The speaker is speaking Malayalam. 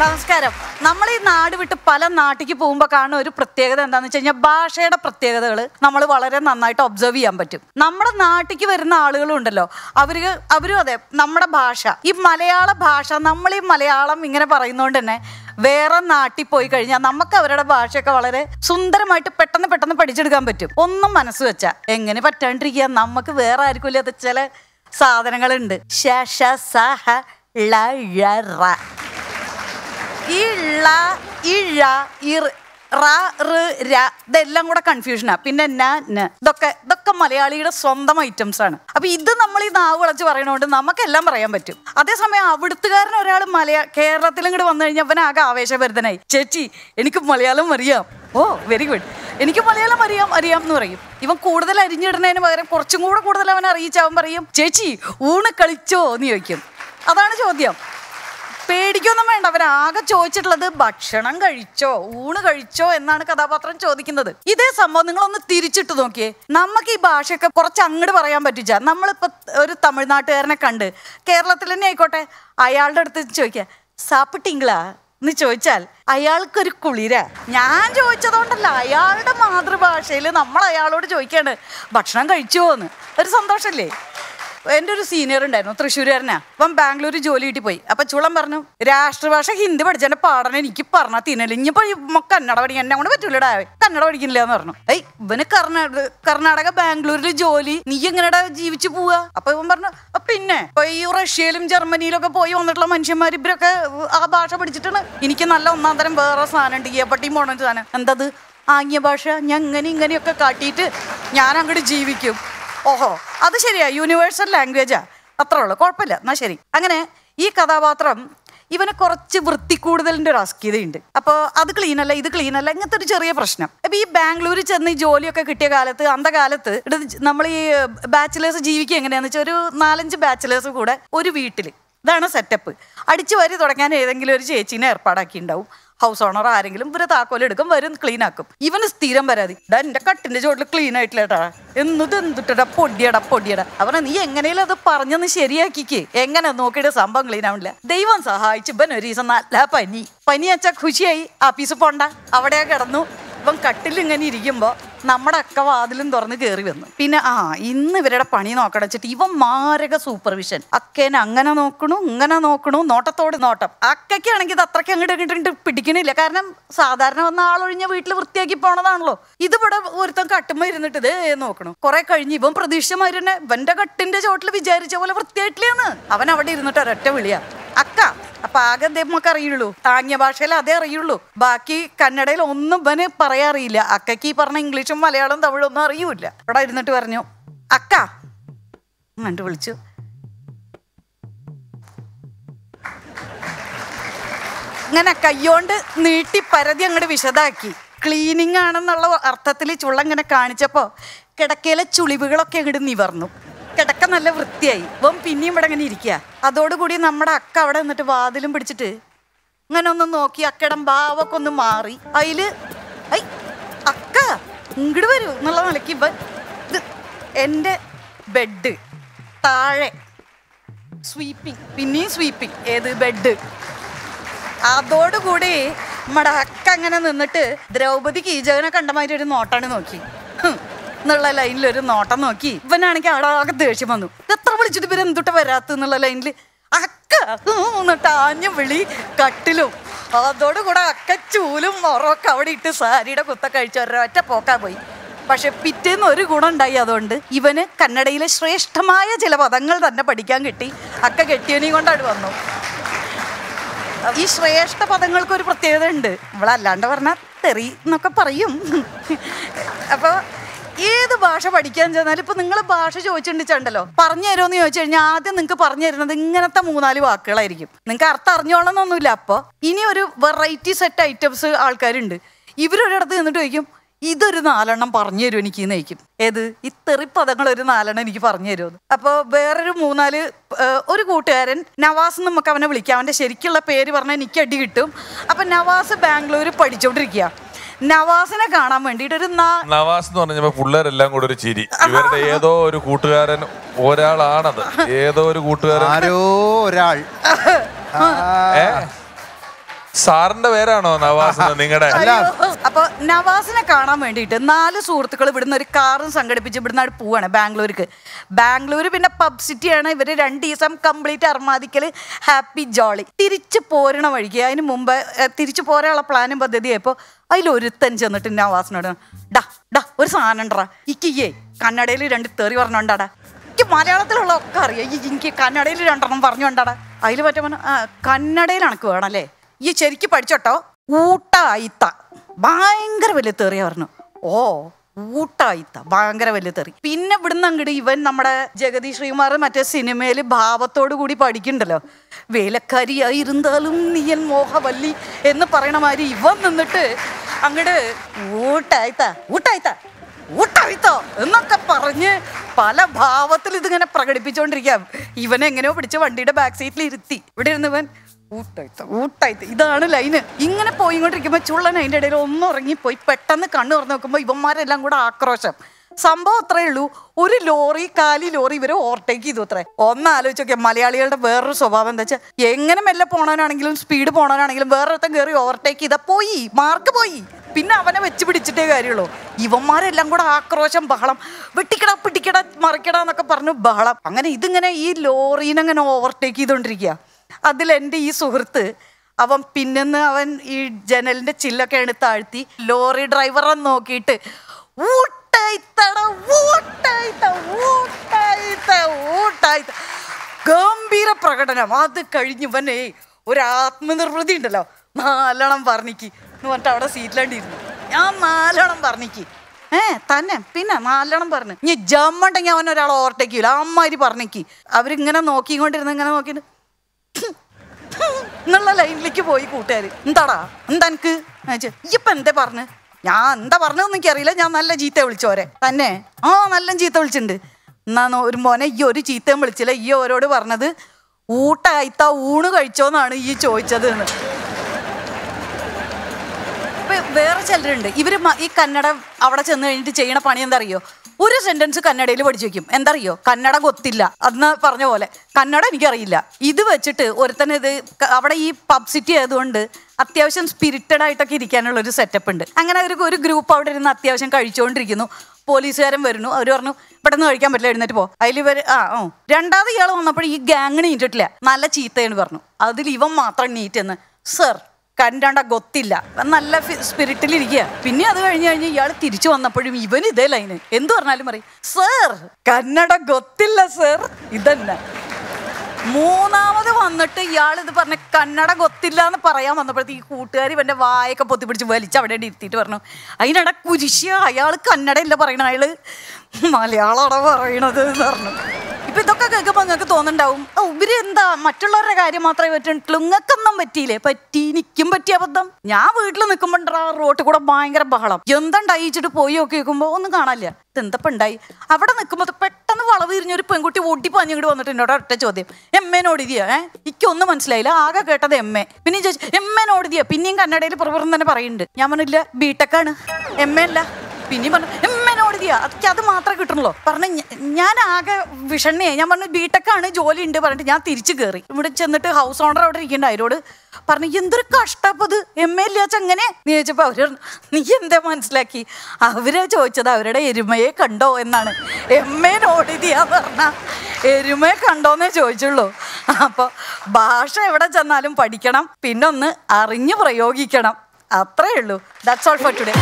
നമസ്കാരം. നമ്മൾ ഈ നാട് വിട്ട് പല നാട്ടിലേക്ക് പോകുമ്പോൾ കാണുന്ന ഒരു പ്രത്യേകത എന്താണെന്ന് വെച്ച് കഴിഞ്ഞാൽ ഭാഷയുടെ പ്രത്യേകതകൾ നമ്മൾ വളരെ നന്നായിട്ട് ഒബ്സർവ് ചെയ്യാൻ പറ്റും. നമ്മുടെ നാട്ടിലേക്ക് വരുന്ന ആളുകളും ഉണ്ടല്ലോ അവർ അവരും അതെ നമ്മുടെ ഭാഷ. ഈ മലയാള ഭാഷ നമ്മൾ ഈ മലയാളം ഇങ്ങനെ പറയുന്നതുകൊണ്ട് തന്നെ വേറെ നാട്ടിൽ പോയി കഴിഞ്ഞാൽ നമുക്ക് അവരുടെ ഭാഷയൊക്കെ വളരെ സുന്ദരമായിട്ട് പെട്ടെന്ന് പെട്ടെന്ന് പഠിച്ചെടുക്കാൻ പറ്റും. ഒന്നും മനസ്സ് വെച്ചാൽ എങ്ങനെ പറ്റാണ്ടിരിക്കുക നമുക്ക് വേറെ ആർക്കും ഇല്ലാത്ത ചില സാധനങ്ങളുണ്ട്. ശ സ ഹ ഴ റ. ഇതെല്ലാം കൂടെ കൺഫ്യൂഷനാ പിന്നെ ന ഇതൊക്കെ ഇതൊക്കെ മലയാളിയുടെ സ്വന്തം ഐറ്റംസ് ആണ്. അപ്പൊ ഇത് നമ്മൾ ഈ നാവ് വിളച്ച് പറയണോണ്ട് നമുക്കെല്ലാം പറയാൻ പറ്റും. അതേസമയം അവിടുത്തുകാരൻ ഒരാൾ മലയാ കേരളത്തിൽ ഇങ്ങോട്ട് വന്നു കഴിഞ്ഞാൽ അവൻ ആകെ ആവേശഭരിതനായി. ചേച്ചി എനിക്ക് മലയാളം അറിയാം. ഓ വെരി ഗുഡ് എനിക്ക് മലയാളം അറിയാം അറിയാം എന്ന് പറയും. ഇവൻ കൂടുതൽ അരിഞ്ഞിടുന്നതിന് പകരം കുറച്ചും കൂടെ കൂടുതൽ അവൻ അറിയിച്ച് പറയും ചേച്ചി ഊണ് കളിച്ചോ? എന്ന് ചോദിക്കും. അതാണ് ചോദ്യം. പേടിക്കൊന്നും വേണ്ട. അവരാകെ ചോദിച്ചിട്ടുള്ളത് ഭക്ഷണം കഴിച്ചോ ഊണ് കഴിച്ചോ എന്നാണ് കഥാപാത്രം ചോദിക്കുന്നത്. ഇതേ സംഭവം നിങ്ങളൊന്ന് തിരിച്ചിട്ട് നോക്കിയേ. നമുക്ക് ഈ ഭാഷയൊക്കെ കുറച്ച് അങ്ങോട്ട് പറയാൻ പറ്റിച്ച. നമ്മളിപ്പോ ഒരു തമിഴ്നാട്ടുകാരനെ കണ്ട് കേരളത്തിൽ തന്നെ ആയിക്കോട്ടെ അയാളുടെ അടുത്ത് ചോദിക്കുക സാപ്പിട്ടിങ്ങളാ എന്ന് ചോദിച്ചാൽ അയാൾക്കൊരു കുളിര. ഞാൻ ചോദിച്ചതുകൊണ്ടല്ല അയാളുടെ മാതൃഭാഷയിൽ നമ്മൾ അയാളോട് ചോദിക്കാണ് ഭക്ഷണം കഴിച്ചു എന്ന് ഒരു സന്തോഷല്ലേ? എന്റെ ഒരു സീനിയർ ഉണ്ടായിരുന്നു തൃശ്ശൂരുകാരനാ. അപ്പം ബാംഗ്ലൂർ ജോലി കിട്ടി പോയി. അപ്പൊ ചുളം പറഞ്ഞു രാഷ്ട്രഭാഷ ഹിന്ദി പഠിച്ചതിന്റെ പാടണം എനിക്ക് പറഞ്ഞാൽ തിന്നല. ഇനിയിപ്പോ ഈ മ- കന്നഡ പഠിക്കാൻ എന്നെ കൊണ്ട് പറ്റൂലടാ. കന്നഡ പഠിക്കുന്നില്ല എന്ന് പറഞ്ഞു. ഏയ് ഇവന് കർണാടക കർണാടക ബാംഗ്ലൂരിൽ ജോലി. നീ എങ്ങനെടാ ജീവിച്ചു പോവാ? അപ്പൊ ഇവൻ പറഞ്ഞു "അ, പിന്നെ ഇപ്പൊ ഈ റഷ്യയിലും ജർമ്മനിയിലും ഒക്കെ പോയി വന്നിട്ടുള്ള മനുഷ്യന്മാർ ഇവരൊക്കെ ആ ഭാഷ പഠിച്ചിട്ടാണ്. എനിക്ക് നല്ല ഒന്നാം തരം വേറെ സാധനം ഉണ്ട് ഏപ്പട്ടിയും പോണ സാധനം. എന്തത്? ആംഗ്യ ഭാഷ. ഞാൻ ഇങ്ങനെ ഇങ്ങനെയൊക്കെ കാട്ടിയിട്ട് ഞാൻ അങ്ങോട്ട് ജീവിക്കും. ഓഹോ അത് ശരിയാ. യൂണിവേഴ്സൽ ലാംഗ്വേജാ അത്രേ ഉള്ളൂ. കുഴപ്പമില്ല. എന്നാ ശരി. അങ്ങനെ ഈ കഥാപാത്രം ഇവന് കുറച്ച് വൃത്തി കൂടുതലിന്റെ ഒരു അസ്കിതയുണ്ട് അപ്പോൾ അത് ക്ലീൻ അല്ല ഇത് ക്ലീൻ അല്ല ഇങ്ങനത്തെ ഒരു ചെറിയ പ്രശ്നം. അപ്പോൾ ഈ ബാംഗ്ലൂരിൽ ചെന്ന് ഈ ജോലിയൊക്കെ കിട്ടിയ കാലത്ത് അന്ത കാലത്ത് നമ്മൾ ഈ ബാച്ചിലേഴ്സ് ജീവിക്കുക എങ്ങനെയാന്ന് വെച്ചാൽ ഒരു നാലഞ്ച് ബാച്ചിലേഴ്സ് കൂടെ ഒരു വീട്ടിൽ ഇതാണ് സെറ്റപ്പ് അടിച്ചു വരി തുടങ്ങാൻ ഏതെങ്കിലും ഒരു ചേച്ചീനെ ഏർപ്പാടാക്കി ഉണ്ടാവും ഹൗസ് ഓണർ ആരെങ്കിലും ഇവർ താക്കോൽ എടുക്കും വരും ക്ലീൻ ആക്കും. ഇവന് സ്ഥിരം പരാതി. എന്റെ കട്ടിന്റെ ചോട്ടിൽ ക്ലീൻ ആയിട്ടില്ലേട്ടാ എന്നിട്ട് എന്തിട്ടടാ? പൊടിയടാ പൊടിയടാ. അവനെ നീ എങ്ങനെയും അത് പറഞ്ഞൊന്ന് ശരിയാക്കിക്ക്. എങ്ങനെ? നോക്കിയിട്ട് സംഭവം ക്ലീൻ ആവില്ല ദൈവം സഹായിച്ചു ഇവൻ ഒരു ദിവസം നല്ല പനി. പനി വെച്ചാ ഖുഷിയായി. ആഫീസ് പോണ്ട. അവിടെ കിടന്നു. ഇവൻ കട്ടിൽ ഇങ്ങനെ ഇരിക്കുമ്പോൾ നമ്മുടെ അക്ക വാതിലും തുറന്ന് കയറി വന്നു. പിന്നെ ആ ഇന്ന് ഇവരുടെ പണി നോക്കണം വെച്ചിട്ട് ഇവൻ മാരക സൂപ്പർവിഷൻ അക്കേനെ അങ്ങനെ നോക്കണു ഇങ്ങനെ നോക്കണു നോട്ടത്തോട് നോട്ടം. അക്കയ്ക്കാണെങ്കിൽ ഇത് അത്രയ്ക്ക് അങ്ങോട്ട് ഇങ്ങോട്ട് പിടിക്കണില്ല. കാരണം സാധാരണ വന്ന ആളൊഴിഞ്ഞ വീട്ടിൽ വൃത്തിയാക്കി പോണതാണല്ലോ. ഇതിവിടെ ഒരുത്തൻ കട്ടുമ്പോ ഇരുന്നിട്ട് ഇത് നോക്കണു. കുറെ കഴിഞ്ഞ് ഇവൻ പ്രതീക്ഷിച്ചമാര് തന്നെ ഇവന്റെ കട്ടിന്റെ ചോട്ടിൽ വിചാരിച്ച പോലെ വൃത്തിയായിട്ടില്ലേന്ന് അവൻ അവിടെ ഇരുന്നിട്ട് ഒരൊറ്റ വിളിയാ. അക്ക അപ്പൊ ആകെ നമുക്ക് അറിയുള്ളൂ. ആംഗ്യ ഭാഷയിൽ അതേ അറിയുള്ളൂ. ബാക്കി കന്നഡയിൽ ഒന്നും ഇവന് പറയാറിയില്ല. അക്കയ്ക്ക് ഈ പറഞ്ഞ ഇംഗ്ലീഷും മലയാളവും തമിഴും ഒന്നും അറിയൂല ഇവിടെ ഇരുന്നിട്ട് പറഞ്ഞു. അക്ക കണ്ടു വിളിച്ചു. ഇങ്ങനെ കയ്യോണ്ട് നീട്ടി പരതി അങ്ങോട്ട് വിശദാക്കി. ക്ലീനിങ് ആണെന്നുള്ള അർത്ഥത്തിൽ ചുള്ള ഇങ്ങനെ കാണിച്ചപ്പോ കിടക്കയിലെ ചുളിവുകളൊക്കെ അങ്ങോട്ട് നിവർന്നു. കിടക്ക നല്ല വൃത്തിയായി. ഇവൻ പിന്നെയും ഇവിടെ അങ്ങനെ ഇരിക്കുക. അതോടുകൂടി നമ്മുടെ അക്ക അവിടെ നിന്നിട്ട് വാതിലും പിടിച്ചിട്ട് അങ്ങനെ ഒന്ന് നോക്കി അക്കടം ഭാവമൊക്കെ ഒന്ന് മാറി. അതിൽ ഐ അക്ക ഇങ്ങോട്ട് വരൂ എന്നുള്ള നിലയ്ക്ക് ഇവൻ ഇത് എന്റെ ബെഡ് താഴെ സ്വീപ്പിംഗ് പിന്നെയും സ്വീപ്പിംഗ് ഏത് ബെഡ്. അതോടുകൂടി നമ്മുടെ അക്ക അങ്ങനെ നിന്നിട്ട് ദ്രൗപദി കീചകനെ കണ്ടമാതിരി ഒരു നോട്ടാണ് നോക്കി. എന്നുള്ള ലൈനിൽ ഒരു നോട്ടം നോക്കി ഇവനാണെങ്കിൽ അവിടെ ആകെ ദേഷ്യം വന്നു. എത്ര വിളിച്ചിട്ട് ഇവർ എന്തുട്ട വരാത്ത എന്നുള്ള ലൈനിൽ അക്ക എന്നിട്ട് ആഞ്ഞു വിളി കട്ടിലും. അതോടുകൂടെ അക്ക ചൂലും മുറമൊക്കെ അവിടെ ഇട്ട് സാരിയുടെ കുത്ത കഴിച്ച ഒരൊറ്റ പോക്കാ പോയി. പക്ഷെ പിറ്റേന്ന് ഒരു ഗുണം ഉണ്ടായി അതുകൊണ്ട് ഇവന് കന്നഡയിലെ ശ്രേഷ്ഠമായ ചില പദങ്ങൾ തന്നെ പഠിക്കാൻ കിട്ടി. അക്ക കെട്ടിയനെയും കൊണ്ടാണ് വന്നു. ഈ ശ്രേഷ്ഠ പദങ്ങൾക്ക് ഒരു പ്രത്യേകത ഉണ്ട് നമ്മളല്ലാണ്ട് പറഞ്ഞാൽ തെറി എന്നൊക്കെ പറയും. അപ്പോൾ ഏത് ഭാഷ പഠിക്കാൻ ചെന്നാലും ഇപ്പൊ നിങ്ങൾ ഭാഷ ചോദിച്ചിട്ടുണ്ടല്ലോ. പറഞ്ഞു തരുമെന്ന് ചോദിച്ചു കഴിഞ്ഞാൽ ആദ്യം നിങ്ങൾക്ക് പറഞ്ഞു തരുന്നത് ഇങ്ങനത്തെ മൂന്നാൽ വാക്കുകളായിരിക്കും. നിങ്ങൾക്ക് അർത്ഥം അറിഞ്ഞോളണമെന്നൊന്നുമില്ല അപ്പോൾ ഇനി ഒരു വെറൈറ്റി സെറ്റ് ഐറ്റംസ് ആൾക്കാരുണ്ട്. ഇവരൊരിടത്ത് നിന്നിട്ട് ചോദിക്കും ഇതൊരു നാലെണ്ണം പറഞ്ഞു തരും എനിക്ക്? നയിക്കും ഏത്? ഈ തെറിപ്പദങ്ങൾ ഒരു നാലെണ്ണം എനിക്ക് പറഞ്ഞു തരുമെന്ന് അപ്പോൾ വേറൊരു മൂന്നാൽ ഒരു കൂട്ടുകാരൻ നവാസ് നമുക്ക് അവനെ വിളിക്കാം. അവന്റെ ശരിക്കുള്ള പേര് പറഞ്ഞാൽ എനിക്ക് അടി കിട്ടും. അപ്പം നവാസ് ബാംഗ്ലൂർ പഠിച്ചോണ്ടിരിക്കുക നവാസിനെ കാണാൻ വേണ്ടിട്ട് ഒരു നവാസ് എന്ന് പറഞ്ഞപ്പോ പിള്ളേരെല്ലാം കൂടെ ഒരു ചിരി. ഇവരുടെ ഏതോ ഒരു കൂട്ടുകാരൻ ഒരാളാണത്. ഏതോ ഒരു കൂട്ടുകാരൻ. ആരോ ഒരാൾ. സാറിന്റെ പേരാണോ നവാസ് നിങ്ങളുടെ. അപ്പൊ നവാസിനെ കാണാൻ വേണ്ടിയിട്ട് നാല് സുഹൃത്തുക്കൾ ഇവിടുന്ന് ഒരു കാറും സംഘടിപ്പിച്ച് ഇവിടുന്ന് അവിടെ പോവാണ് ബാംഗ്ലൂർക്ക്. ബാംഗ്ലൂർ പിന്നെ പബ് സിറ്റിയാണ് ഇവർ രണ്ട് ദിവസം കംപ്ലീറ്റ് അർമാദിക്കൽ ഹാപ്പി ജോളി തിരിച്ചു പോരണ വഴിക്ക് അതിന് മുമ്പ് തിരിച്ചു പോരാനുള്ള പ്ലാനും പദ്ധതിയായപ്പോ അതിലൊരുത്തൻ ചെന്നിട്ട് നവാസിനോട് ഡാ ഡാ ഒരു സാധനം ഉണ്ടറാ ഇക്കിയേ കന്നഡയിൽ രണ്ട് തെറി പറഞ്ഞോണ്ടാടാ. എനിക്ക് മലയാളത്തിലുള്ള ഒക്കെ അറിയാം. എനിക്ക് കന്നഡയിൽ രണ്ടെണ്ണം പറഞ്ഞോണ്ടാടാ. അതിൽ പറ്റ കന്നഡയിൽ എനക്ക് വേണമല്ലേ ഈ ശരിക്ക് പഠിച്ചോട്ടോ? ഊട്ടായിത്ത. ഭയങ്കര വലിയ തെറിയ പറഞ്ഞു ഓ ഊട്ടായിത്ത. ഭയങ്കര വലിയ തെറി. പിന്നെ ഇവിടുന്ന് അങ്ങോട്ട് ഇവൻ നമ്മുടെ ജഗതി ശ്രീമാർ മറ്റേ സിനിമയിൽ ഭാവത്തോടു കൂടി പഠിക്കണ്ടല്ലോ വേലക്കാരിയായിരുന്നാലും നീയൻ മോഹവല്ലി എന്ന് പറയണ മാതിരി ഇവൻ നിന്നിട്ട് അങ്ങോട്ട് ഊട്ടായിത്ത ഊട്ടായിത്ത ഊട്ടായിത്തോ എന്നൊക്കെ പറഞ്ഞ് പല ഭാവത്തിൽ ഇതിങ്ങനെ പ്രകടിപ്പിച്ചുകൊണ്ടിരിക്കാം ഇവനെങ്ങനെയോ പിടിച്ച് വണ്ടിയുടെ ബാക്ക് സീറ്റിൽ ഇരുത്തി. ഇവിടെ ഇരുന്നവൻ ഊട്ടായിത്ത ഇതാണ് ലൈന്. ഇങ്ങനെ പോയിക്കൊണ്ടിരിക്കുമ്പോൾ ചുള്ളൻ അതിന്റെ ഇടയിൽ ഒന്നും ഇറങ്ങിപ്പോയി പെട്ടെന്ന് കണ്ണു തുറന്ന് നോക്കുമ്പോൾ ഇവന്മാരെല്ലാം കൂടെ ആക്രോശം. സംഭവം അത്രേ ഉള്ളൂ. ഒരു ലോറി കാലി ലോറി ഇവരെ ഓവർടേക്ക് ചെയ്തു അത്രേ. ഒന്ന് ആലോചിച്ച് മലയാളികളുടെ വേറൊരു സ്വഭാവം എന്താ വെച്ചാൽ എങ്ങനെ മെല്ലെ പോണാനാണെങ്കിലും സ്പീഡ് പോണാനാണെങ്കിലും വേറൊരുത്തം കയറി ഓവർടേക്ക് ചെയ്താൽ പോയി മാർക്ക് പോയി. പിന്നെ അവനെ വെച്ച് പിടിച്ചിട്ടേ കാര്യമുള്ളൂ. ഇവന്മാരെല്ലാം കൂടെ ആക്രോശം ബഹളം. വെട്ടിക്കട പിടിക്കട മറിക്കട എന്നൊക്കെ പറഞ്ഞു ബഹളം. അങ്ങനെ ഇതിങ്ങനെ ഈ ലോറീനെ അങ്ങനെ ഓവർടേക്ക് ചെയ്തുകൊണ്ടിരിക്കുക അതിൽ എന്റെ ഈ സുഹൃത്ത് അവൻ പിന്നെന്ന് അവൻ ഈ ജനലിന്റെ ചില്ലൊക്കെ എടുത്ത് താഴ്ത്തി ലോറി ഡ്രൈവറെ നോക്കിയിട്ട് ഗംഭീര പ്രകടനം. അത് കഴിഞ്ഞ് ഇവനെ ഒരു ആത്മനിർവൃതി ഉണ്ടല്ലോ. നാലെണ്ണം പറഞ്ഞിക്ക് എന്ന് പറഞ്ഞിട്ട് അവിടെ സീറ്റിലാണ്ടിരുന്നു. ഞാൻ നാലെണ്ണം പറഞ്ഞിക്ക് ഏ തന്നെ. പിന്നെ നാലെണ്ണം പറഞ്ഞു. ഇനി ജമ്മുണ്ടെങ്കിൽ അവൻ ഒരാൾ ഓവർടേക്ക് ചെയ്യില്ല അമ്മാതിരി പറഞ്ഞിക്ക് അവരിങ്ങനെ നോക്കിക്കൊണ്ടിരുന്ന് ഇങ്ങനെ നോക്കിയിട്ട് എന്നുള്ള ലൈനിലേക്ക് പോയി കൂട്ടുകാർ എന്താടാ? എന്താ എനിക്ക്? ഇപ്പൊ എന്തേ പറഞ്ഞ്? ഞാൻ എന്താ പറഞ്ഞതെന്ന് എനിക്കറിയില്ല. ഞാൻ നല്ല ചീത്ത വിളിച്ചോരെ തന്നെ? ആ നല്ല ചീത്ത വിളിച്ചിട്ടുണ്ട്. എന്നാ ഒരു മോനെ ഈ ഒരു ചീത്തയും വിളിച്ചില്ല. ഈ ഓരോട് പറഞ്ഞത് ഊട്ടായിത്ത ഊണ് കഴിച്ചോന്നാണ് ഈ ചോദിച്ചത് എന്ന്. വേറെ ചിലരുണ്ട്. ഇവർ ഈ കന്നഡ അവിടെ ചെന്ന് കഴിഞ്ഞിട്ട് ചെയ്യണ പണി എന്താ അറിയോ? ഒരു സെന്റൻസ് കന്നഡയിൽ പഠിച്ചു വെക്കും. എന്താ അറിയോ കന്നഡ കൊത്തില്ല. അന്ന് പറഞ്ഞ പോലെ. കന്നഡ എനിക്കറിയില്ല. ഇത് വെച്ചിട്ട് ഒരുത്തനത് അവിടെ ഈ പബ് സിറ്റി ആയതുകൊണ്ട് അത്യാവശ്യം സ്പിരിറ്റഡ് ആയിട്ടൊക്കെ ഇരിക്കാനുള്ള ഒരു സെറ്റപ്പ് ഉണ്ട്. അങ്ങനെ ഒരു ഒരു ഗ്രൂപ്പ് അവിടെ ഇരുന്ന് അത്യാവശ്യം കഴിച്ചുകൊണ്ടിരിക്കുന്നു പോലീസുകാരൻ വരുന്നു. അവർ പറഞ്ഞു പെട്ടെന്ന് കഴിക്കാൻ പറ്റില്ല എഴുന്നേറ്റ് പോ. അതിൽ ഇവർ ആ ഓ. രണ്ടാമത് ഇയാൾ വന്നപ്പോൾ ഈ ഗ്യാങ് നീറ്റിട്ടില്ല നല്ല ചീത്തയാണ് പറഞ്ഞു. അതിൽ ഇവൻ മാത്രം നീറ്റെന്ന് സർ കണ്ടാണ്ട ഗൊത്തില്ല. നല്ല സ്പിരിറ്റിലിരിക്കുക പിന്നെ അത് കഴിഞ്ഞ് കഴിഞ്ഞ് ഇയാൾ തിരിച്ചു വന്നപ്പോഴും ഇവൻ ഇതേ ലൈന് എന്ത് പറഞ്ഞാലും പറയും സർ കന്നഡ ഗൊത്തില്ല സർ ഇതന്നെ. മൂന്നാമത് വന്നിട്ട് ഇയാൾ ഇത് പറഞ്ഞ കന്നഡ ഗൊത്തില്ല എന്ന് പറയാൻ വന്നപ്പോഴത്തേക്ക് ഈ കൂട്ടുകാർ ഇവന്റെ വായൊക്കെ പൊത്തിപ്പിടിച്ച് വലിച്ച് അവിടെ ഇരുത്തിയിട്ട് പറഞ്ഞു അതിനിടെ കുരിശിയ അയാൾ കന്നഡയല്ല പറയണ അയാൾ മലയാളമാണ് പറയണത്? എന്ന് പറഞ്ഞു. ഇപ്പൊ ഇതൊക്കെ കേൾക്കുമ്പോ നിങ്ങൾക്ക് തോന്നുന്നുണ്ടാവും ഇവർ എന്താ മറ്റുള്ളവരുടെ കാര്യം മാത്രമേ പറ്റുള്ളൂ ഇങ്ങക്കൊന്നും പറ്റിയില്ലേ? പറ്റി എനിക്കും പറ്റിയ അബദ്ധം. ഞാൻ വീട്ടിൽ നിൽക്കുമ്പോണ്ടാ റോട്ടിൽ കൂടെ ഭയങ്കര ബഹളം. എന്തുണ്ടായിച്ചിട്ട് പോയി ഒക്കെ കേൾക്കുമ്പോ ഒന്നും കാണാനില്ല. എന്തപ്പം ഉണ്ടായി? അവിടെ നിൽക്കുമ്പോ പെട്ടെന്ന് വളവ് തിരിഞ്ഞൊരു പെൺകുട്ടി ഓടി പാഞ്ഞിങ്ങോട്ട് വന്നിട്ട് എന്നോട് ഒറ്റ ചോദ്യം. എമ്മേനോട് ഇതിയാ ഏ? എനിക്കൊന്നും മനസ്സിലായില്ല. ആകെ കേട്ടത് എം എ പിന്നെ ചോദിച്ചു എമ്മേനോട് ഇതിയാ പിന്നെയും കന്നഡയിൽ പ്രവർത്തനം തന്നെ പറയുന്നുണ്ട്. ഞാൻ പറഞ്ഞില്ല ബിടെക്കാണ് എം എ അല്ല. പിന്നെയും പറഞ്ഞു ഇതിയാ അതൊക്കെ അത് മാത്രമേ കിട്ടണല്ലോ പറഞ്ഞു ഞാൻ ആകെ വിഷണ്ണേ ഞാൻ പറഞ്ഞു ബിടെക്കാണ് ജോലി ഉണ്ട് പറഞ്ഞിട്ട് ഞാൻ തിരിച്ചു കയറി ഇവിടെ ചെന്നിട്ട് ഹൗസ് ഓണർ അവിടെ ഇരിക്കേണ്ട അവരോട് പറഞ്ഞു എന്തൊരു കഷ്ടപ്പത് എം എൽ എ എങ്ങനെ നീ ചോദിച്ചപ്പോൾ അവർ നീ എന്താ മനസ്സിലാക്കി? അവരെ ചോദിച്ചത് അവരുടെ എരുമയെ കണ്ടോ എന്നാണ്. എം എ നോടിതിയാ പറഞ്ഞ. എരുമയെ കണ്ടോന്നേ ചോദിച്ചുള്ളൂ. അപ്പോൾ ഭാഷ എവിടെ ചെന്നാലും പഠിക്കണം. പിന്നൊന്ന് അറിഞ്ഞു പ്രയോഗിക്കണം. അത്രേ ഉള്ളൂ. That's all for today